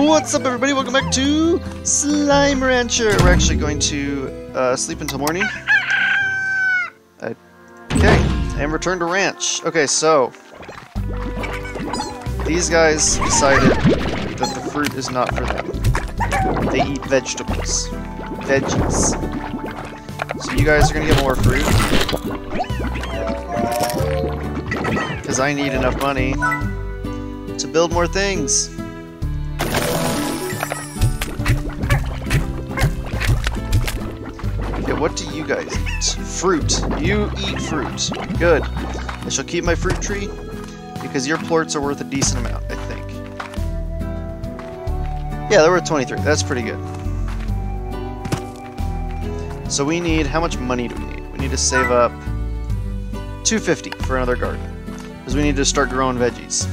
What's up, everybody? Welcome back to Slime Rancher. We're actually going to uh, sleep until morning. Okay, and return to ranch. Okay, so these guys decided that the fruit is not for them. They eat vegetables, veggies. So you guys are gonna get more fruit because I need enough money to build more things. What do you guys eat? Fruit. You eat fruit. Good. I shall keep my fruit tree because your plorts are worth a decent amount, I think. Yeah, they're worth 23. That's pretty good. So we need, how much money do we need? We need to save up 250 for another garden. Because we need to start growing veggies.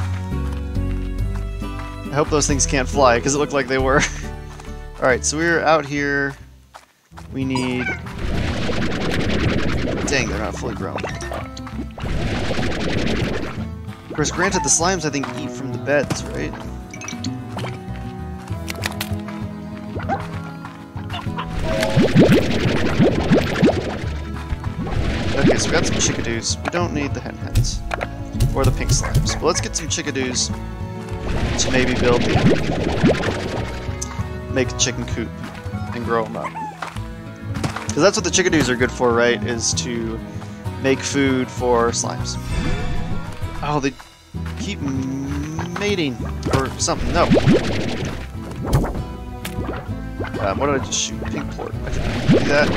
I hope those things can't fly, because it looked like they were. Alright, so we're out here. We need... Dang, they're not fully grown. Of course, granted, the slimes, I think, eat from the beds, right? Okay, so we got some chickadoos. We don't need the hen hens. Or the pink slimes. But let's get some chickadoos to maybe build the... Make a chicken coop and grow them up. Because that's what the chickadoos are good for, right? Is to make food for slimes. Oh, they keep mating or something. No. Um, what did I just shoot? Pink plort. I didn't do that.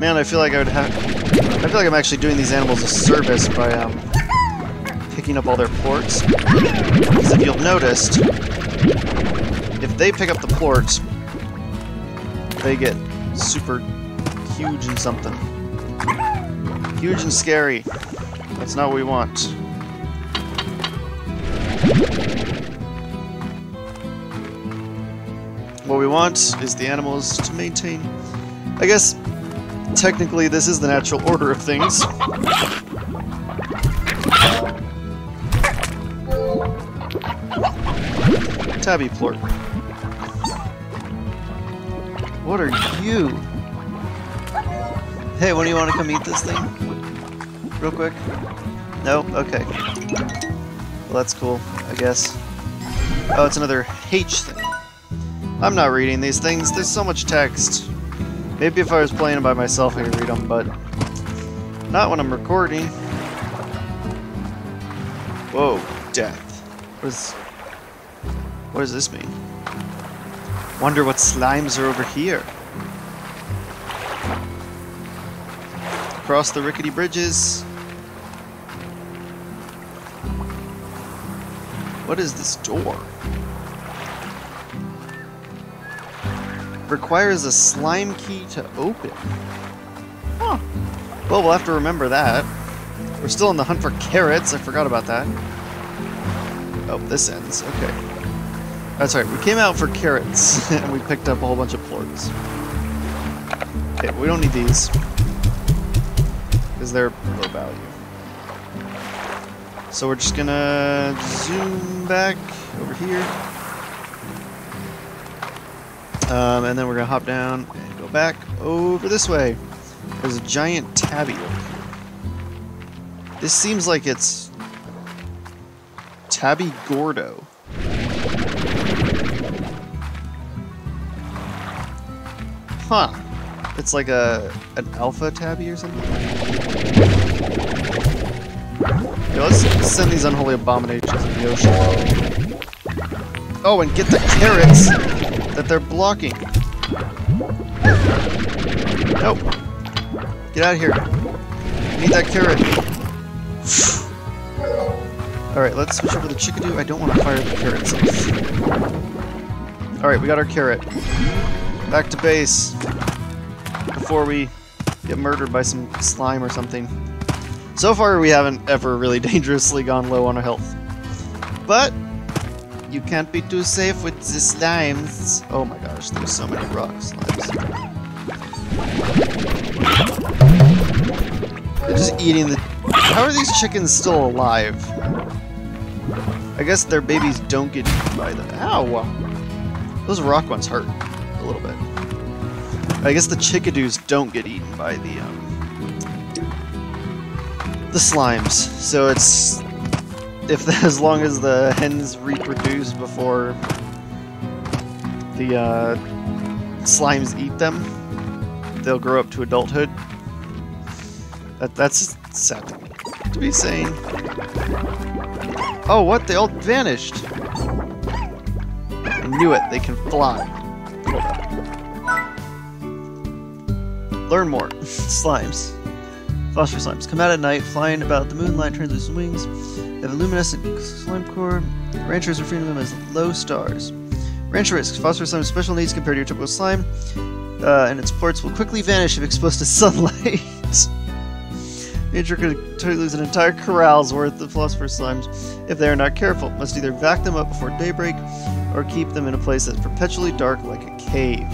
Man, I feel like I would have. I feel like I'm actually doing these animals a service by um, picking up all their plorts. Because if you've noticed, if they pick up the plorts, they get super huge and something. Huge and scary. That's not what we want. What we want is the animals to maintain. I guess, technically, this is the natural order of things. Tabby plort. What are you? Hey, when do you want to come eat this thing? Real quick? No? Okay. Well, that's cool, I guess. Oh, it's another H thing. I'm not reading these things, there's so much text. Maybe if I was playing by myself I could read them, but not when I'm recording. Whoa, death. What is... What does this mean? Wonder what slimes are over here. Across the rickety bridges. What is this door? Requires a slime key to open. Huh. Well, we'll have to remember that. We're still in the hunt for carrots. I forgot about that. Oh, this ends. Okay. That's right. We came out for carrots, and we picked up a whole bunch of plorts. Okay, we don't need these. Because they're low value. So we're just gonna zoom back over here. Um, and then we're gonna hop down and go back over this way. There's a giant tabby over here. This seems like it's Tabby Gordo. Huh. It's like a an alpha tabby or something. Okay, let's send these unholy abominations in the ocean. Oh, and get the carrots that they're blocking. Nope. Get out of here. Need that carrot. Alright, let's switch over to Chickadoo. I don't want to fire the carrots. Alright, we got our carrot. Back to base. Before we get murdered by some slime or something. So far, we haven't ever really dangerously gone low on our health. But, you can't be too safe with the slimes. Oh my gosh, there's so many rock slimes. They're just eating the... How are these chickens still alive? I guess their babies don't get eaten by them. Ow! Those rock ones hurt a little bit. I guess the chickadees don't get eaten by the um, the slimes. So it's if as long as the hens reproduce before the uh, slimes eat them, they'll grow up to adulthood. That that's sad to be saying. Oh, what? They all vanished. I knew it. They can fly. Learn more. slimes. Phosphor slimes. Come out at night, flying about the moonlight, translucent wings. They have a luminescent slime core. Ranchers refer to them as low stars. Rancher risks. Phosphor slime's special needs compared to your typical slime, uh, and its parts will quickly vanish if exposed to sunlight. Nature could totally lose an entire corral's worth of phosphor slimes if they are not careful. Must either vac them up before daybreak or keep them in a place that's perpetually dark like a cave.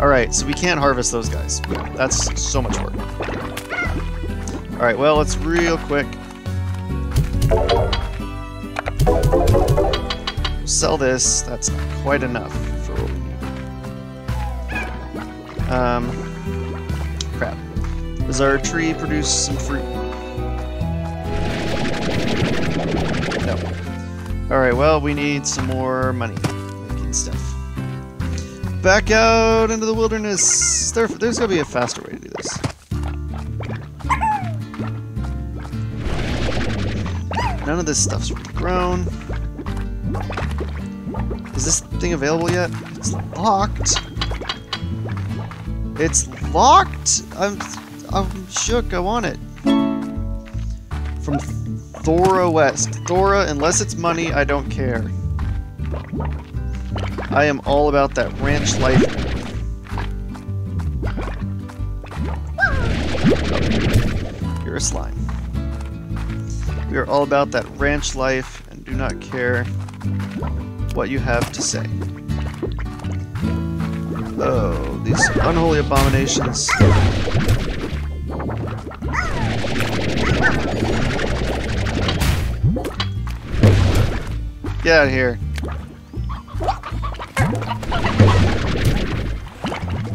Alright, so we can't harvest those guys. That's so much work. Alright, well, let's real quick sell this. That's not quite enough for what we need. Um, crap. Does our tree produce some fruit? No. Alright, well, we need some more money. Back out into the wilderness. There, there's gotta be a faster way to do this. None of this stuff's grown. Is this thing available yet? It's locked. It's locked? I'm I'm shook. I want it. From Thora West. Thora, unless it's money, I don't care. I am all about that ranch life. You're a slime. We are all about that ranch life and do not care what you have to say. Oh, these unholy abominations. Get out of here.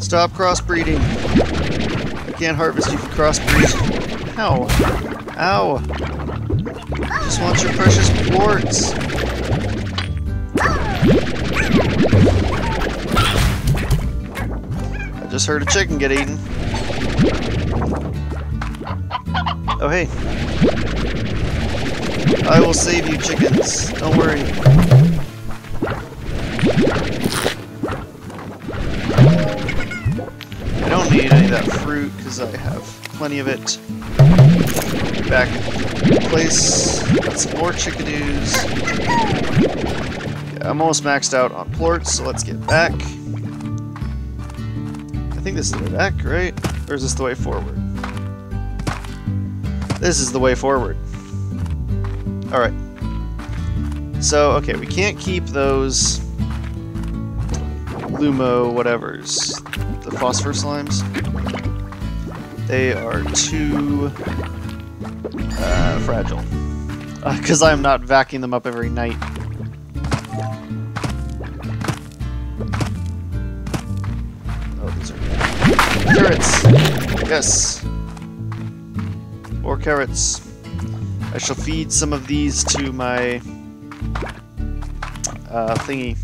Stop crossbreeding. I can't harvest you for crossbreeding. Ow. Ow. Just want your precious plorts. I just heard a chicken get eaten. Oh, hey. I will save you, chickens. Don't worry. Because I have plenty of it. Back in place. Got some more chickadoos. Yeah, I'm almost maxed out on plorts, so let's get back. I think this is the way back, right? Or is this the way forward? This is the way forward. Alright. So, okay, we can't keep those Lumo whatevers. The phosphor slimes. They are too uh, fragile. Because uh, I'm not vacuuming them up every night. Oh, these are carrots. Yes. More carrots. I shall feed some of these to my uh, thingy.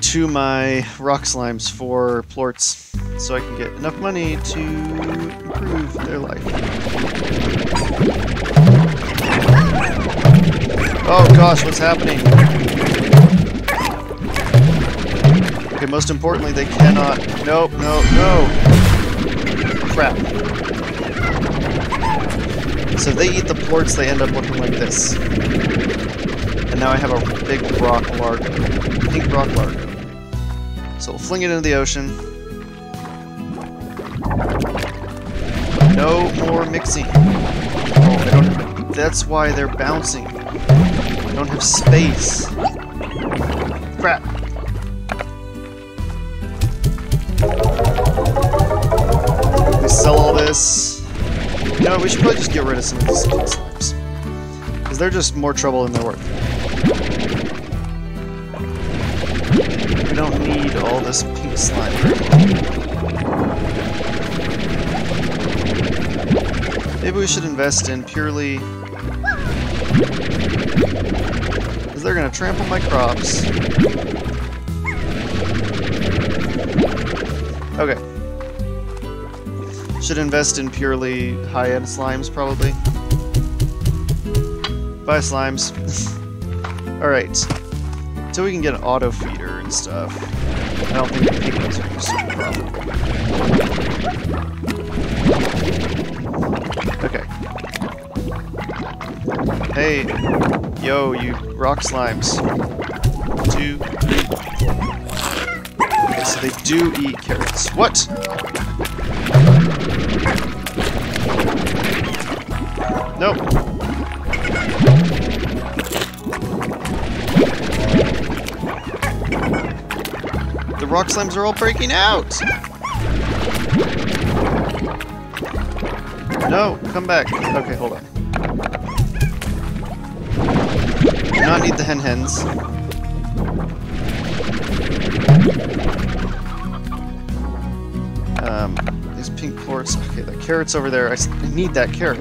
To my rock slimes for plorts, so I can get enough money to improve their life. Oh gosh, what's happening? Okay, most importantly, they cannot... Nope, no, no! Crap. So if they eat the plorts, they end up looking like this. And now I have a big rock lark. Pink rock lark. So we'll fling it into the ocean. No more mixing. Oh, that's why they're bouncing. I don't have space. Crap. We sell all this. Know, we should probably just get rid of some of these slimes. Because they're just more trouble than they're worth. We don't need all this pink slime. Maybe we should invest in purely... Because they're going to trample my crops. Okay. Should invest in purely high-end slimes, probably. Buy slimes. Alright. Until we can get an auto feeder and stuff. I don't think the pink ones are super problem. Hey, yo, you rock slimes. Two, Okay, so they do eat carrots. What? Nope. The rock slimes are all breaking out! No, come back. Okay, hold on. Not need the hen hens. Um, these pink quartz. Okay, the carrots over there. I need that carrot.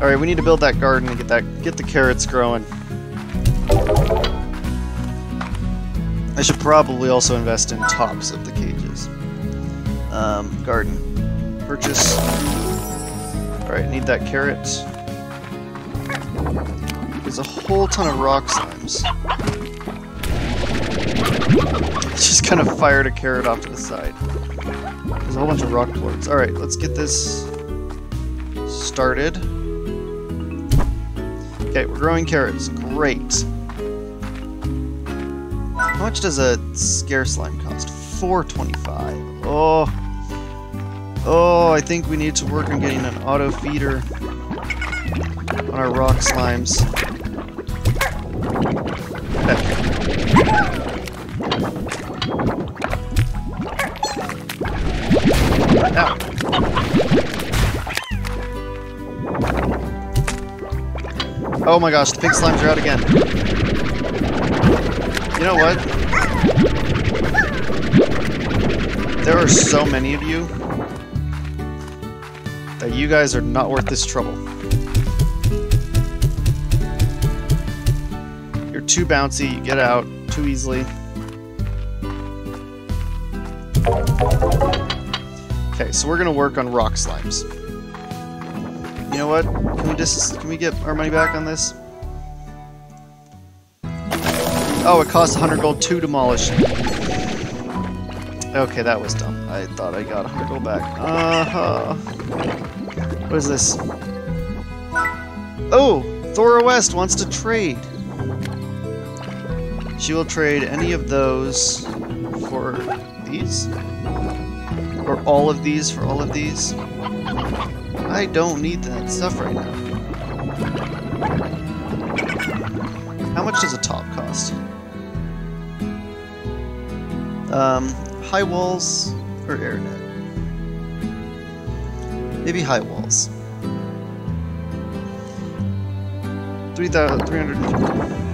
All right, we need to build that garden and get that get the carrots growing. I should probably also invest in tops of the cages. Um, garden. Purchase. Alright, need that carrot. There's a whole ton of rock slimes. Just kind of fired a carrot off to the side. There's a whole bunch of rock plorts. Alright, let's get this started. Okay, we're growing carrots. Great. How much does a scare slime cost? 425. Oh. Oh, I think we need to work on getting an auto feeder on our rock slimes. Oh my gosh, the pink slimes are out again. You know what? There are so many of you that you guys are not worth this trouble. Too bouncy, you get out too easily. Okay, so we're gonna work on rock slimes. You know what? Can we just can we get our money back on this? Oh, it costs 100 gold to demolish. Okay, that was dumb. I thought I got 100 gold back. Uh-huh. What is this? Oh! Thora West wants to trade. She will trade any of those for these? Or all of these for all of these? I don't need that stuff right now. How much does a top cost? Um, high walls or air net? Maybe high walls. 3,350.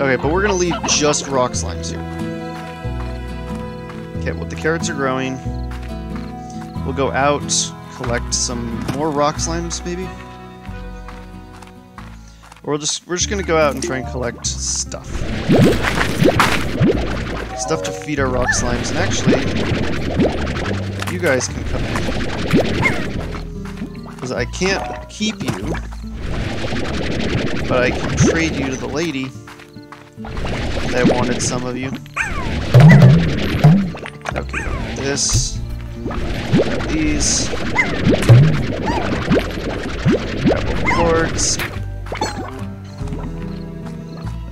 Okay, but we're gonna leave just rock slimes here. Okay, well the carrots are growing. We'll go out, collect some more rock slimes, maybe? Or we'll just we're just gonna go out and try and collect stuff. Stuff to feed our rock slimes, and actually, you guys can come in. Because I can't keep you, but I can trade you to the lady that wanted some of you. Okay, this, these, cords,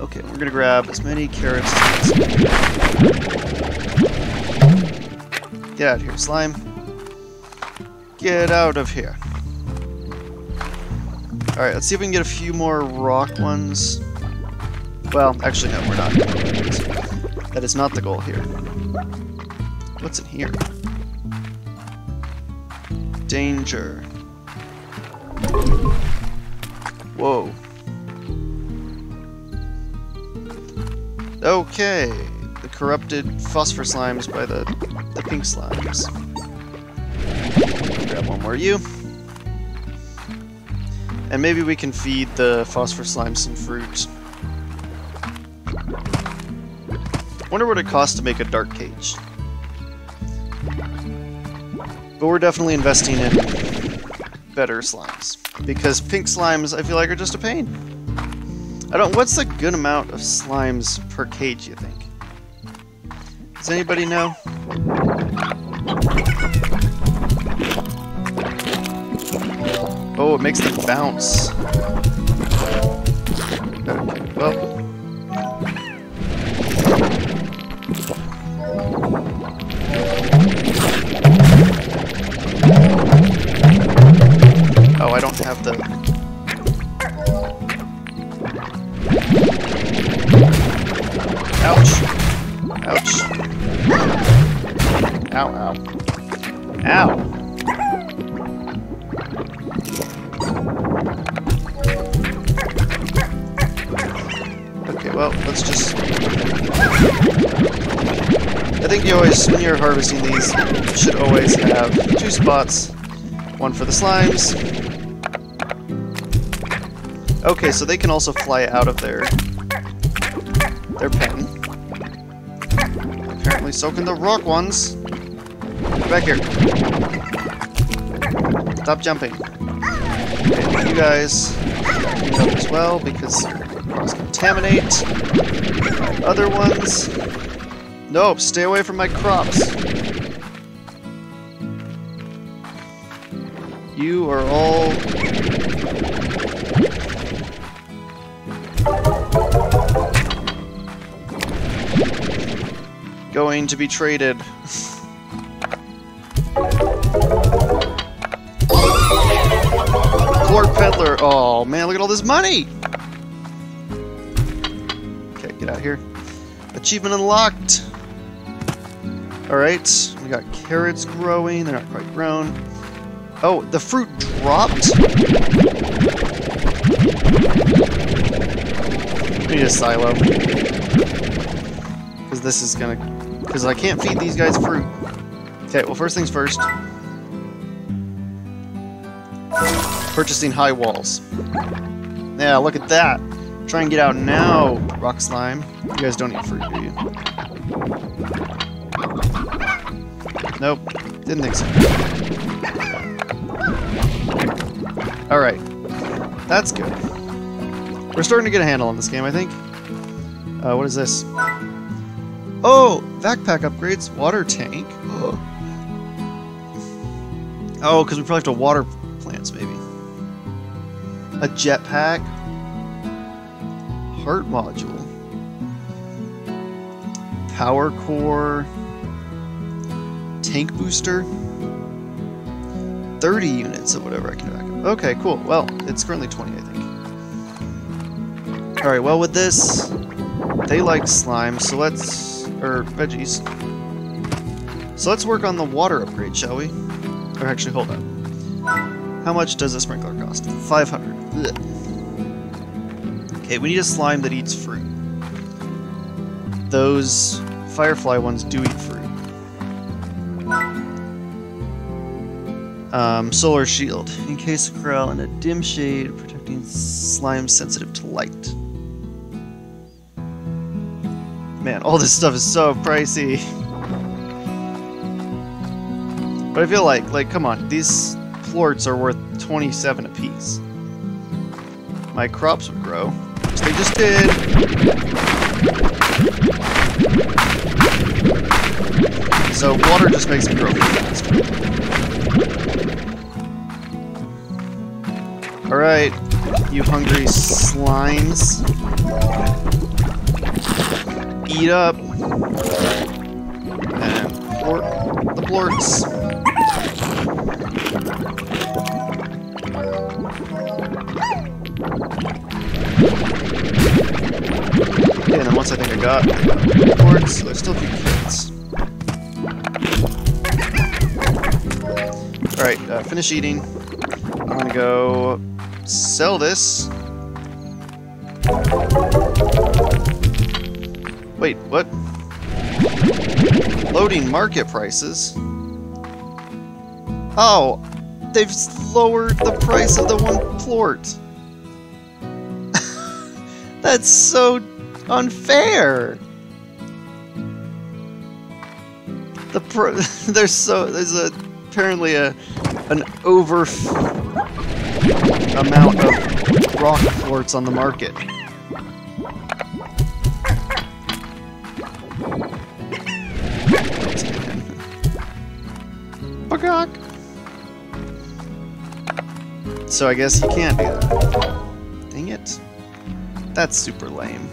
Okay, We're gonna grab as many carrots as Get out of here, slime. Get out of here. Alright, let's see if we can get a few more rock ones. Well, actually, no, we're not. That is not the goal here. What's in here? Danger. Whoa. Okay. The corrupted phosphor slimes by the, the pink slimes. Grab one more you. And maybe we can feed the phosphor slimes some fruit Wonder what it costs to make a dark cage. But we're definitely investing in better slimes. Because pink slimes, I feel like, are just a pain. I don't... What's a good amount of slimes per cage, you think? Does anybody know? Oh, it makes them bounce. Have the... Ouch. Ouch. Ow, ow. Ow! Okay, well, let's just... I think you always, when you're harvesting these, you should always have two spots. One for the slimes. Okay, so they can also fly out of their their pen. Apparently so can the rock ones. Get back here. Stop jumping. Okay, you guys jump as well because cross-contaminate. Other ones. Nope, stay away from my crops. You are all... Going to be traded. Lord Peddler! Oh man, look at all this money! Okay, get out here. Achievement unlocked! Alright, we got carrots growing, they're not quite grown. Oh, the fruit dropped? We need a silo. Because this is gonna... Because I can't feed these guys fruit. Okay, well first things first. Purchasing high walls. Yeah, look at that. Try and get out now, rock slime. You guys don't eat fruit, do you? Nope. Didn't think so. Alright. That's good. We're starting to get a handle on this game, I think. Uh, what is this? Oh! Backpack upgrades. Water tank. Oh, because we probably have to water plants, maybe. A jetpack. Heart module. Power core. Tank booster. 30 units of whatever I can back up. Okay, cool. Well, it's currently 20, I think. Alright, well with this, they like slime, so let's... or veggies. So let's work on the water upgrade, shall we? Or actually, hold on. How much does a sprinkler cost? 500. Ugh. Okay, we need a slime that eats fruit. Those firefly ones do eat fruit. Um, solar shield. Encase the corral in a dim shade, protecting slime sensitive to light. Man, all this stuff is so pricey. But I feel like, like, come on, these plorts are worth 27 apiece. My crops would grow, which they just did. So water just makes them grow faster. Alright, you hungry slimes. Eat up. And plort the plorts. Okay, and then once I think I got plorts, there's still a few kids. Alright, uh, finish eating. I'm gonna go sell this. Wait, what? Loading market prices? Oh, they've lowered the price of the one plort. That's so unfair. The pro there's so there's a apparently a an over amount of rock plorts on the market. Bagok. So I guess you can't do that. Dang it. That's super lame.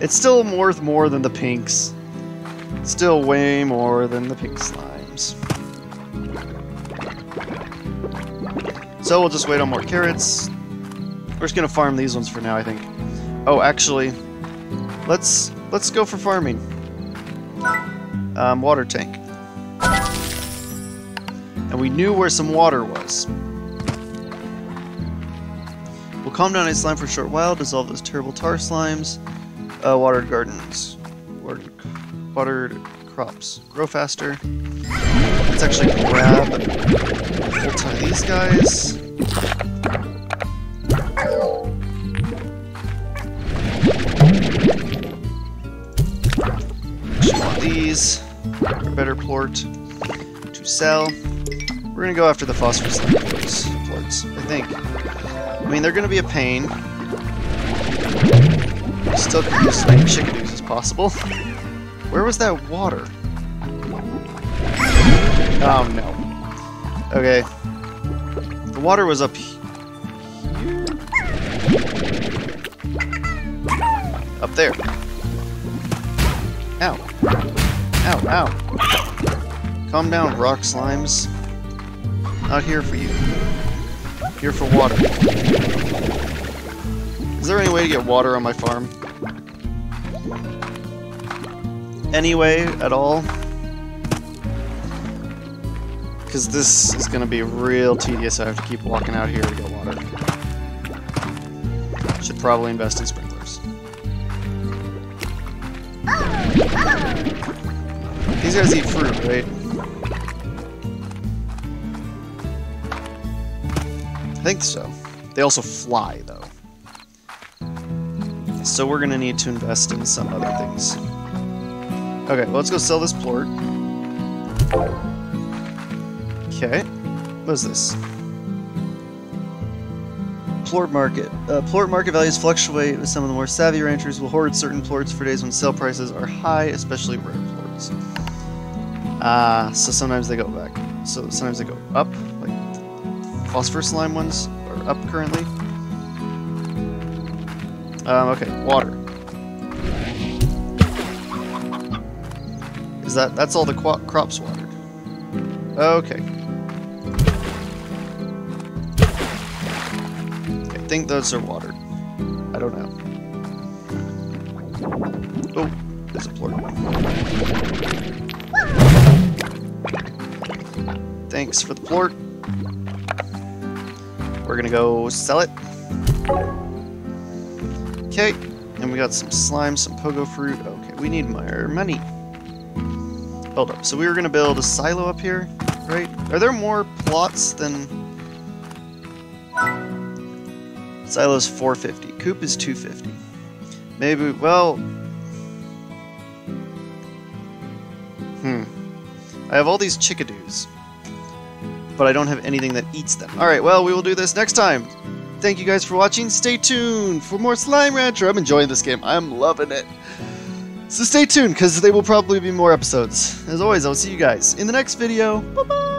It's still worth more than the pinks. Still way more than the pink slimes. So we'll just wait on more carrots. We're just gonna farm these ones for now, I think. Oh, actually, let's let's go for farming. Um, water tank. And we knew where some water was. We'll calm down a slime for a short while, dissolve those terrible tar slimes. Uh, watered gardens. Watered, watered crops. Grow faster. Let's actually grab a full ton of these guys. These. Better plort to sell. We're gonna go after the phosphorus plorts, plorts, I think. I mean, they're gonna be a pain. Still can use as many chickadees as possible. Where was that water? Oh no. Okay. The water was up here. Up there. Ow. Ow, ow. Calm down, rock slimes. Not here for you. Here for water. Is there any way to get water on my farm? Any way at all? Because this is going to be real tedious. I have to keep walking out here to get water. Should probably invest in sprinklers. These guys eat fruit, right? Think so. They also fly, though. So we're going to need to invest in some other things. Okay, well, let's go sell this plort. Okay. What is this? Plort market. Uh, plort market values fluctuate with some of the more savvy ranchers will hoard certain plorts for days when sale prices are high, especially rare plorts. Ah, uh, so sometimes they go back. So sometimes they go up, like phosphor slime ones are up currently. Um, okay, water. Is that, that's all the crops watered. Okay. I think those are watered. I don't know. Oh, there's a plort. Thanks for the plort. We're gonna go sell it. Okay, and we got some slime, some pogo fruit. Okay, we need more money. Hold up. So we were to build a silo up here, right? Are there more plots than... Silo's 450. Coop is 250. Maybe, well... Hmm. I have all these chickadoos. But I don't have anything that eats them. Alright, well, we will do this next time. Thank you guys for watching. Stay tuned for more Slime Rancher. I'm enjoying this game. I'm loving it. So stay tuned, because there will probably be more episodes. As always, I'll see you guys in the next video. Bye-bye!